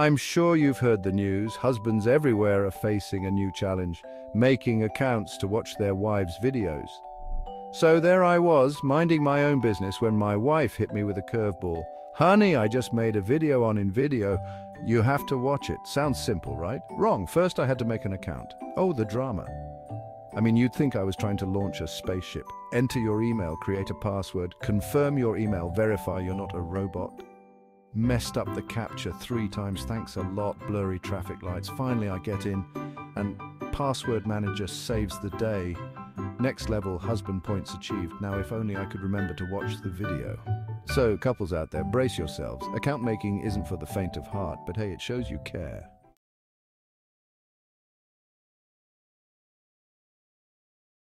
I'm sure you've heard the news. Husbands everywhere are facing a new challenge, making accounts to watch their wives' videos. So there I was, minding my own business when my wife hit me with a curveball. Honey, I just made a video on InVideo. You have to watch it. Sounds simple, right? Wrong. First I had to make an account. Oh, the drama. I mean, you'd think I was trying to launch a spaceship. Enter your email, create a password, confirm your email, verify you're not a robot. Messed up the CAPTCHA three times, thanks a lot, blurry traffic lights. Finally, I get in, and password manager saves the day. Next level, husband points achieved. Now, if only I could remember to watch the video. So, couples out there, brace yourselves. Account making isn't for the faint of heart, but hey, it shows you care.